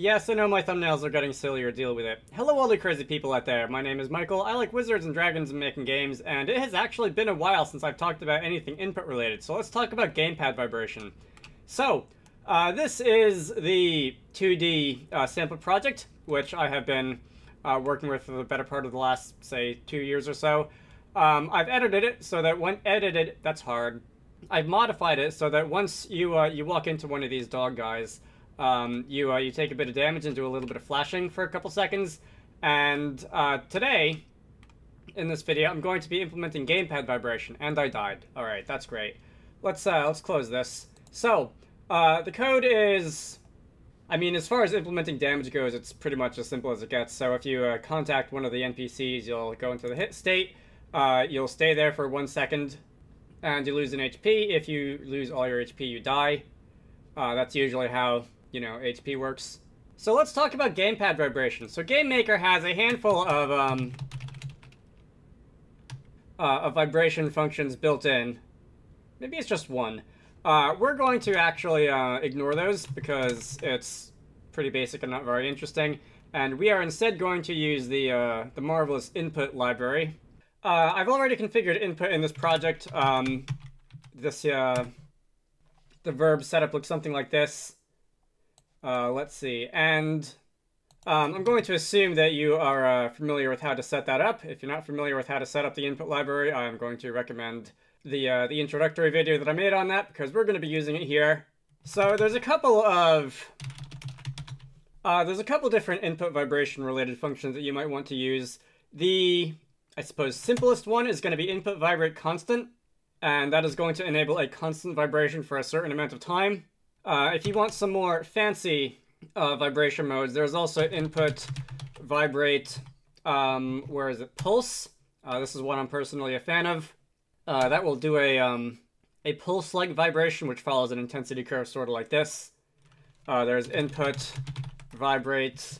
Yes, I know my thumbnails are getting sillier, deal with it. Hello all the crazy people out there, my name is Michael, I like wizards and dragons and making games, and it has actually been a while since I've talked about anything input related, so let's talk about gamepad vibration. So, uh, this is the 2D uh, sample project, which I have been uh, working with for the better part of the last, say, two years or so. Um, I've edited it so that when edited, that's hard. I've modified it so that once you uh, you walk into one of these dog guys, um, you, uh, you take a bit of damage and do a little bit of flashing for a couple seconds. And uh, today, in this video, I'm going to be implementing gamepad vibration, and I died. Alright, that's great. Let's, uh, let's close this. So, uh, the code is... I mean, as far as implementing damage goes, it's pretty much as simple as it gets. So if you uh, contact one of the NPCs, you'll go into the hit state, uh, you'll stay there for one second, and you lose an HP. If you lose all your HP, you die. Uh, that's usually how you know, HP works. So let's talk about gamepad vibration. So GameMaker has a handful of, um, uh, of vibration functions built in. Maybe it's just one. Uh, we're going to actually uh, ignore those because it's pretty basic and not very interesting. And we are instead going to use the, uh, the marvelous input library. Uh, I've already configured input in this project. Um, this, uh, the verb setup looks something like this. Uh, let's see. And um, I'm going to assume that you are uh, familiar with how to set that up. If you're not familiar with how to set up the input library, I'm going to recommend the, uh, the introductory video that I made on that because we're going to be using it here. So there's a couple of... Uh, there's a couple different input vibration related functions that you might want to use. The, I suppose, simplest one is going to be input vibrate constant, and that is going to enable a constant vibration for a certain amount of time. Uh, if you want some more fancy uh, vibration modes, there's also input, vibrate, um, where is it, pulse. Uh, this is one I'm personally a fan of. Uh, that will do a, um, a pulse-like vibration, which follows an intensity curve sort of like this. Uh, there's input, vibrate,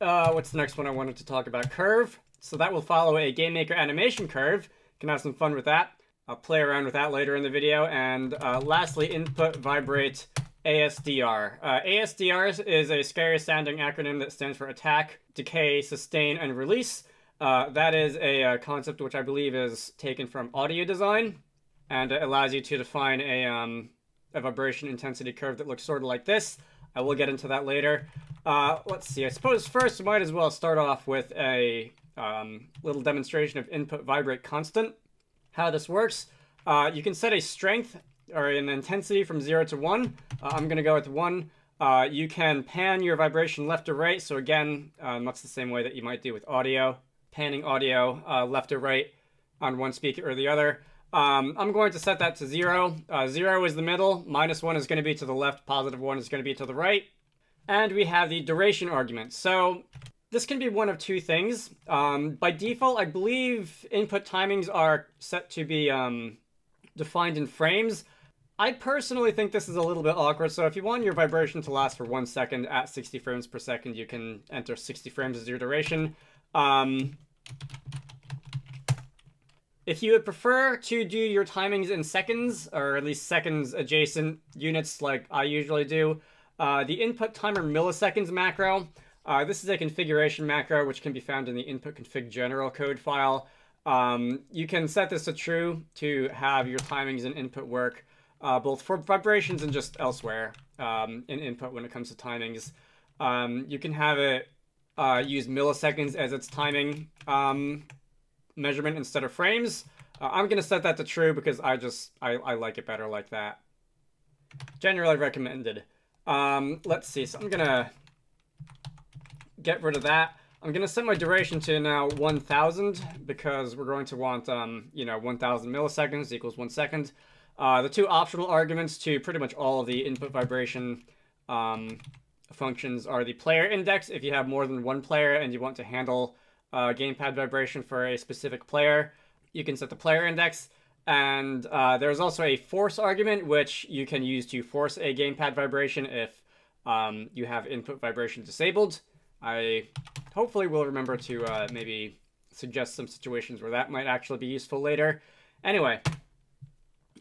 uh, what's the next one I wanted to talk about? Curve. So that will follow a GameMaker animation curve. You can have some fun with that. I'll play around with that later in the video. And uh, lastly, input vibrate ASDR. Uh, ASDR is a scary sounding acronym that stands for attack, decay, sustain, and release. Uh, that is a, uh, concept which I believe is taken from audio design, and it allows you to define a, um, a vibration intensity curve that looks sort of like this. I will get into that later. Uh, let's see, I suppose first might as well start off with a um, little demonstration of input vibrate constant how this works. Uh, you can set a strength or an intensity from 0 to 1. Uh, I'm going to go with 1. Uh, you can pan your vibration left to right. So again, um, that's the same way that you might do with audio. Panning audio uh, left to right on one speaker or the other. Um, I'm going to set that to 0. Uh, 0 is the middle. Minus 1 is going to be to the left. Positive 1 is going to be to the right. And we have the duration argument. So this can be one of two things. Um, by default, I believe input timings are set to be um, defined in frames. I personally think this is a little bit awkward, so if you want your vibration to last for one second at 60 frames per second, you can enter 60 frames as your duration. Um, if you would prefer to do your timings in seconds, or at least seconds adjacent units like I usually do, uh, the input timer milliseconds macro uh, this is a configuration macro, which can be found in the input config general code file. Um, you can set this to true to have your timings and input work, uh, both for vibrations and just elsewhere um, in input when it comes to timings. Um, you can have it uh, use milliseconds as its timing um, measurement instead of frames. Uh, I'm going to set that to true because I just, I, I like it better like that. Generally recommended. Um, let's see, so I'm going to get rid of that. I'm going to set my duration to now 1000 because we're going to want, um, you know, 1000 milliseconds equals one second. Uh, the two optional arguments to pretty much all of the input vibration um, functions are the player index. If you have more than one player and you want to handle uh, gamepad vibration for a specific player, you can set the player index. And uh, there's also a force argument, which you can use to force a gamepad vibration if um, you have input vibration disabled. I hopefully will remember to uh, maybe suggest some situations where that might actually be useful later. Anyway,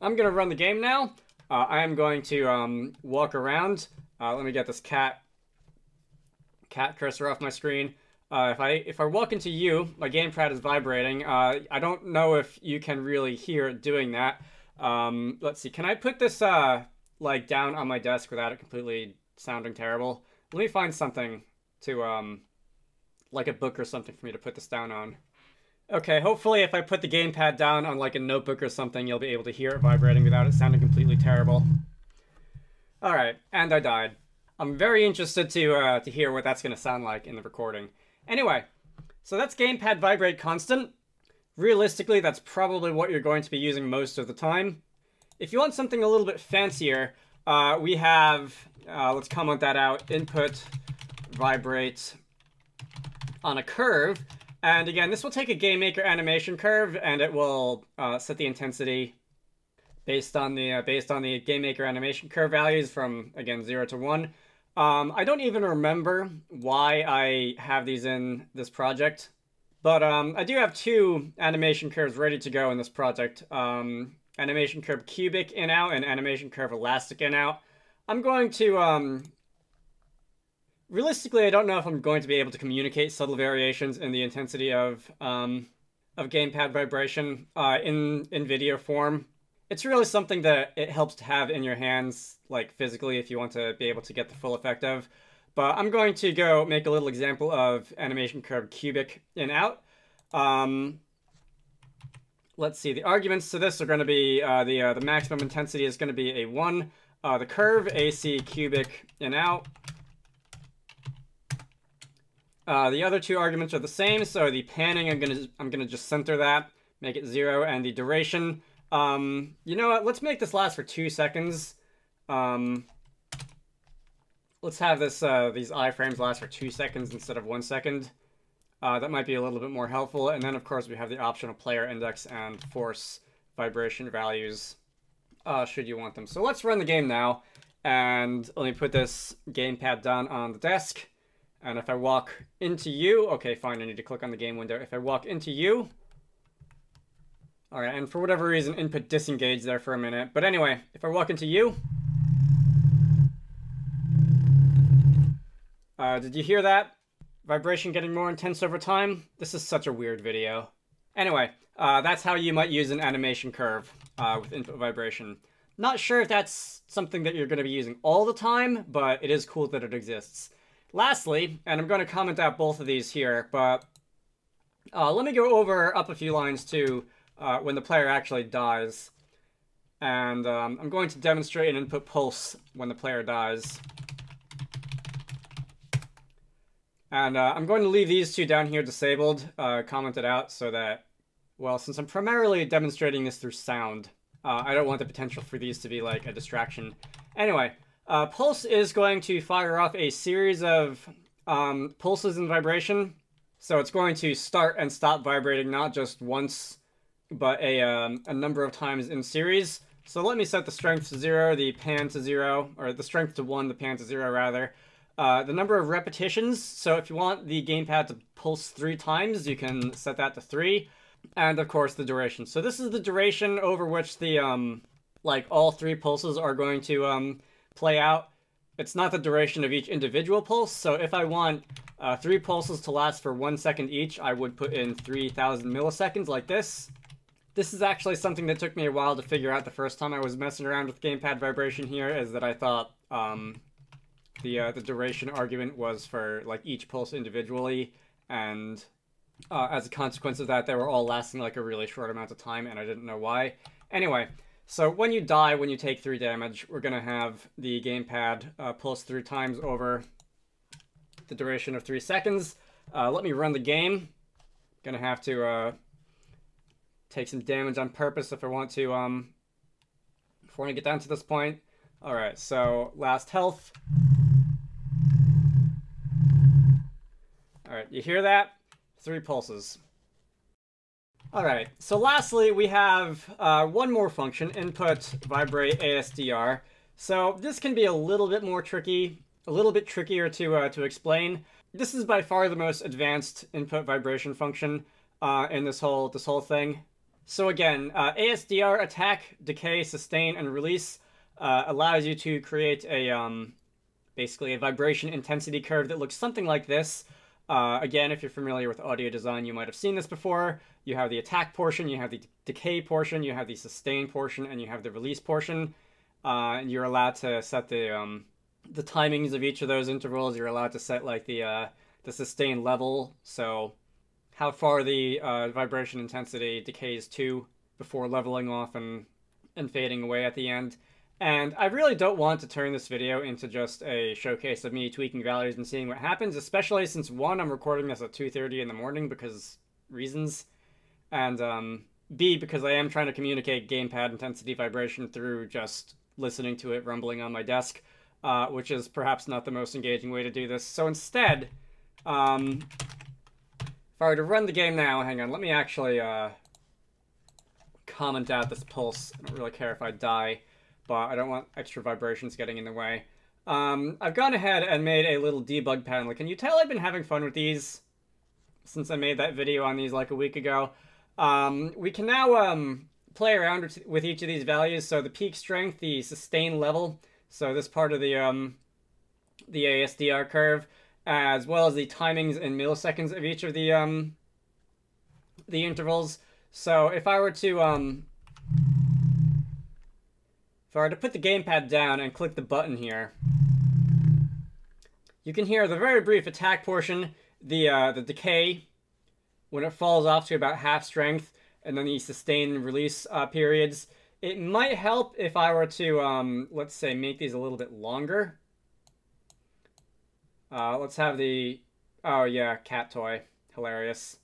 I'm going to run the game now. Uh, I am going to um, walk around. Uh, let me get this cat cat cursor off my screen. Uh, if I if I walk into you, my gamepad is vibrating. Uh, I don't know if you can really hear it doing that. Um, let's see. Can I put this uh, like down on my desk without it completely sounding terrible? Let me find something to um, like a book or something for me to put this down on. Okay, hopefully if I put the gamepad down on like a notebook or something, you'll be able to hear it vibrating without it sounding completely terrible. Alright, and I died. I'm very interested to uh, to hear what that's going to sound like in the recording. Anyway, so that's gamepad vibrate constant. Realistically, that's probably what you're going to be using most of the time. If you want something a little bit fancier, uh, we have, uh, let's comment that out, input vibrate on a curve. And again, this will take a Game Maker animation curve, and it will uh, set the intensity based on the uh, based on the Game Maker animation curve values from again zero to one. Um, I don't even remember why I have these in this project, but um, I do have two animation curves ready to go in this project. Um, animation curve cubic in out and animation curve elastic in out. I'm going to, um, realistically, I don't know if I'm going to be able to communicate subtle variations in the intensity of, um, of gamepad vibration uh, in, in video form it's really something that it helps to have in your hands, like physically, if you want to be able to get the full effect of. But I'm going to go make a little example of animation curve cubic in out. Um, let's see, the arguments to this are going to be uh, the uh, the maximum intensity is going to be a 1. Uh, the curve, AC cubic in out. Uh, the other two arguments are the same, so the panning, I'm gonna I'm gonna just center that, make it zero, and the duration, um, you know what? Let's make this last for two seconds. Um, let's have this uh, these iframes last for two seconds instead of one second. Uh, that might be a little bit more helpful. And then, of course, we have the optional player index and force vibration values, uh, should you want them. So let's run the game now. And let me put this gamepad down on the desk. And if I walk into you, okay, fine, I need to click on the game window. If I walk into you, Alright, and for whatever reason, input disengaged there for a minute. But anyway, if I walk into you... Uh, did you hear that? Vibration getting more intense over time? This is such a weird video. Anyway, uh, that's how you might use an animation curve uh, with input vibration. Not sure if that's something that you're going to be using all the time, but it is cool that it exists. Lastly, and I'm going to comment out both of these here, but uh, let me go over up a few lines to uh, when the player actually dies. And um, I'm going to demonstrate an input pulse when the player dies. And uh, I'm going to leave these two down here disabled, uh, commented out, so that, well, since I'm primarily demonstrating this through sound, uh, I don't want the potential for these to be like a distraction. Anyway, uh, Pulse is going to fire off a series of um, pulses in vibration. So it's going to start and stop vibrating not just once but a, um, a number of times in series. So let me set the strength to zero, the pan to zero, or the strength to one, the pan to zero rather. Uh, the number of repetitions, so if you want the gamepad to pulse three times, you can set that to three. And of course the duration. So this is the duration over which the, um, like all three pulses are going to um, play out. It's not the duration of each individual pulse, so if I want uh, three pulses to last for one second each, I would put in 3,000 milliseconds like this. This is actually something that took me a while to figure out the first time I was messing around with gamepad vibration here, is that I thought um, the uh, the duration argument was for like each pulse individually, and uh, as a consequence of that, they were all lasting like a really short amount of time, and I didn't know why. Anyway, so when you die, when you take three damage, we're gonna have the gamepad uh, pulse three times over the duration of three seconds. Uh, let me run the game. Gonna have to uh, take some damage on purpose if I want to, um, before I get down to this point. Alright, so last health. Alright, you hear that? Three pulses. Alright, so lastly we have uh, one more function, input vibrate ASDR. So this can be a little bit more tricky, a little bit trickier to, uh, to explain. This is by far the most advanced input vibration function uh, in this whole, this whole thing. So again, uh, ASDR attack, decay, sustain, and release uh, allows you to create a um, basically a vibration intensity curve that looks something like this. Uh, again, if you're familiar with audio design, you might have seen this before. You have the attack portion, you have the decay portion, you have the sustain portion, and you have the release portion. Uh, and you're allowed to set the um, the timings of each of those intervals. You're allowed to set like the uh, the sustain level, so how far the uh, vibration intensity decays to before leveling off and and fading away at the end. And I really don't want to turn this video into just a showcase of me tweaking values and seeing what happens, especially since one, I'm recording this at 2.30 in the morning because reasons, and um, B, because I am trying to communicate gamepad intensity vibration through just listening to it rumbling on my desk, uh, which is perhaps not the most engaging way to do this. So instead, um, if I were to run the game now, hang on, let me actually uh, comment out this pulse. I don't really care if I die, but I don't want extra vibrations getting in the way. Um, I've gone ahead and made a little debug panel. Can you tell I've been having fun with these since I made that video on these like a week ago? Um, we can now um, play around with each of these values. So the peak strength, the sustain level, so this part of the um, the ASDR curve, as well as the timings in milliseconds of each of the um, the intervals. So if I were to um, if I were to put the gamepad down and click the button here, you can hear the very brief attack portion, the uh, the decay when it falls off to about half strength, and then the sustain release uh, periods. It might help if I were to, um, let's say, make these a little bit longer. Uh, let's have the, oh yeah, cat toy. Hilarious.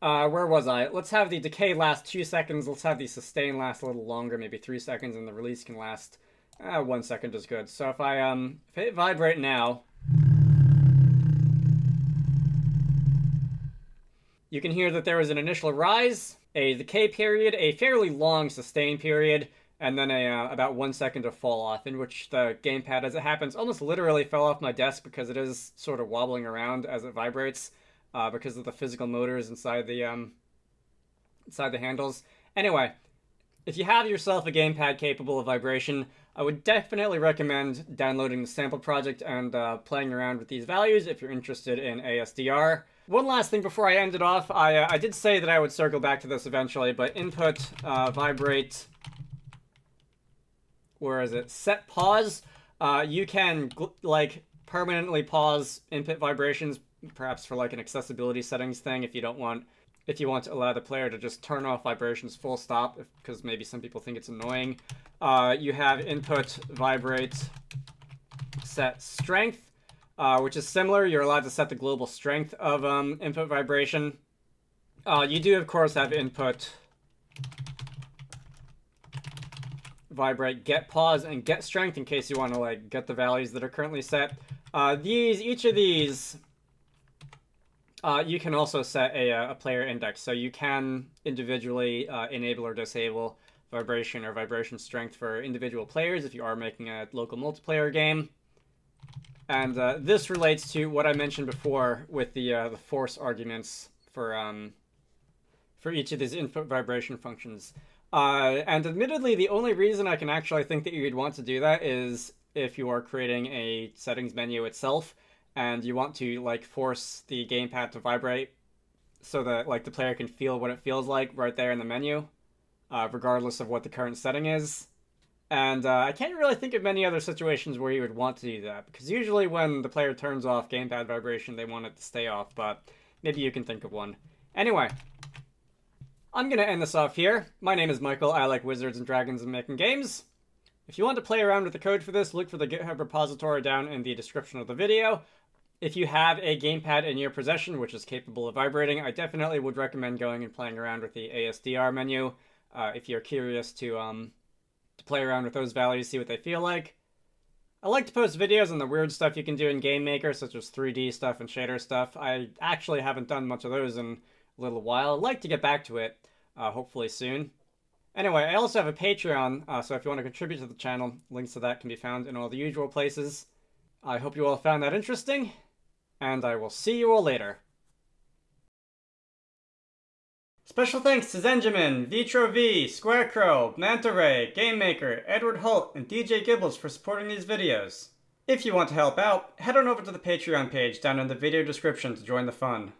Uh, where was I? Let's have the decay last two seconds. Let's have the sustain last a little longer, maybe three seconds, and the release can last uh, one second is good. So if I, um, if I hit vibrate now, you can hear that there was an initial rise, a decay period, a fairly long sustain period, and then a uh, about one second of fall off, in which the gamepad, as it happens, almost literally fell off my desk because it is sort of wobbling around as it vibrates uh, because of the physical motors inside the um, inside the handles. Anyway, if you have yourself a gamepad capable of vibration, I would definitely recommend downloading the sample project and uh, playing around with these values if you're interested in ASDR. One last thing before I end it off, I, uh, I did say that I would circle back to this eventually, but input, uh, vibrate, where is it, set pause, uh, you can, like, permanently pause input vibrations, perhaps for, like, an accessibility settings thing if you don't want, if you want to allow the player to just turn off vibrations full stop, because maybe some people think it's annoying. Uh, you have input, vibrate, set strength, uh, which is similar. You're allowed to set the global strength of um, input vibration. Uh, you do, of course, have input vibrate get pause and get strength in case you want to like get the values that are currently set. Uh, these, each of these, uh, you can also set a, uh, a player index. So you can individually uh, enable or disable vibration or vibration strength for individual players if you are making a local multiplayer game. And uh, this relates to what I mentioned before with the uh, the force arguments for um, for each of these input vibration functions. Uh, and admittedly, the only reason I can actually think that you'd want to do that is if you are creating a settings menu itself and you want to like force the gamepad to vibrate so that like the player can feel what it feels like right there in the menu, uh, regardless of what the current setting is. And uh, I can't really think of many other situations where you would want to do that, because usually when the player turns off gamepad vibration, they want it to stay off, but maybe you can think of one. Anyway, I'm going to end this off here. My name is Michael, I like wizards and dragons and making games. If you want to play around with the code for this, look for the GitHub repository down in the description of the video. If you have a gamepad in your possession which is capable of vibrating, I definitely would recommend going and playing around with the ASDR menu uh, if you're curious to um, to play around with those values, see what they feel like. I like to post videos on the weird stuff you can do in Game Maker, such as 3D stuff and shader stuff. I actually haven't done much of those in a little while. I'd like to get back to it, uh, hopefully soon. Anyway, I also have a Patreon, uh, so if you want to contribute to the channel, links to that can be found in all the usual places. I hope you all found that interesting, and I will see you all later. Special thanks to Zenjamin, Vitro V, Squarecrow, Manta Ray, Game Maker, Edward Holt, and DJ Gibbles for supporting these videos. If you want to help out, head on over to the Patreon page down in the video description to join the fun.